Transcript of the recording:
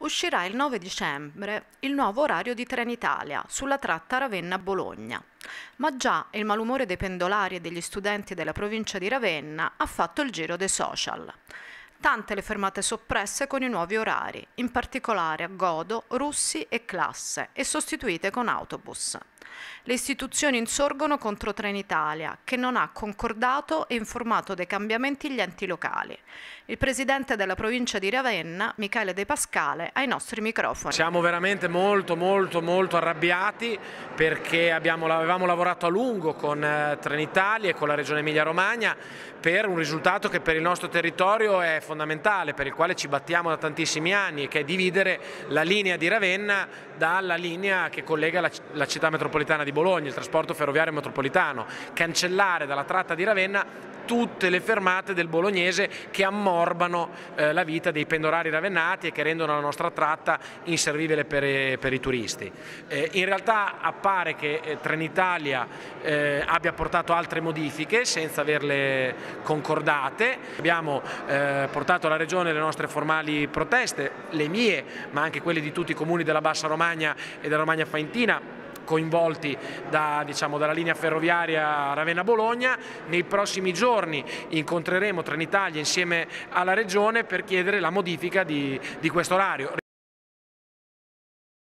uscirà il 9 dicembre il nuovo orario di Trenitalia sulla tratta Ravenna-Bologna. Ma già il malumore dei pendolari e degli studenti della provincia di Ravenna ha fatto il giro dei social. Tante le fermate soppresse con i nuovi orari, in particolare a Godo, Russi e Classe, e sostituite con autobus. Le istituzioni insorgono contro Trenitalia, che non ha concordato e informato dei cambiamenti gli enti locali. Il presidente della provincia di Ravenna, Michele De Pascale, ai nostri microfoni. Siamo veramente molto molto molto arrabbiati perché abbiamo, avevamo lavorato a lungo con eh, Trenitalia e con la regione Emilia Romagna per un risultato che per il nostro territorio è fondamentale, per il quale ci battiamo da tantissimi anni, che è dividere la linea di Ravenna dalla linea che collega la, la città metropolitana di Bologna, il trasporto ferroviario metropolitano, cancellare dalla tratta di Ravenna tutte le fermate del bolognese che ammorbano eh, la vita dei pendolari ravennati e che rendono la nostra tratta inservibile per, per i turisti. Eh, in realtà appare che eh, Trenitalia eh, abbia portato altre modifiche senza averle concordate. Abbiamo eh, portato alla Regione le nostre formali proteste, le mie ma anche quelle di tutti i comuni della Bassa Romagna e della Romagna Faentina coinvolti da, diciamo, dalla linea ferroviaria Ravenna-Bologna. Nei prossimi giorni incontreremo Trenitalia insieme alla Regione per chiedere la modifica di, di questo orario.